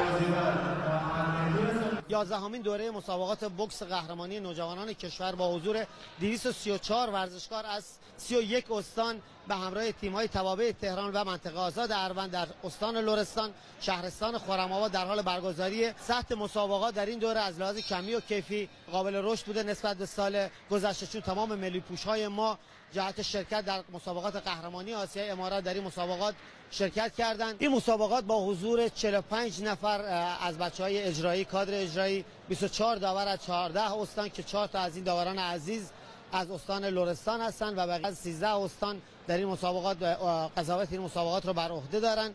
Terima kasih. یازدهمین دوره مسابقات بوکس قهرمانی نوجوانان کشور با حضور 234 ورزشکار از 31 استان به همراه تیم‌های توابع تهران و منطقه آزاد اروند در استان لرستان شهرستان خرم‌آباد در حال برگزاری سطح مسابقات در این دوره از لحاظ کمی و کیفی قابل رشد بوده نسبت به سال گذشته چون تمام ملی پوش‌های ما جهت شرکت در مسابقات قهرمانی آسیای امارات در این مسابقات شرکت کردند. این مسابقات با حضور 45 نفر از بچه های اجرایی کادر اجرایی. 24 داور از 14 استان که 4 تا از این داوران عزیز از استان لرستان هستند و بقیه از 13 استان در این مسابقات قضاوت این مسابقات رو بر عهده دارند.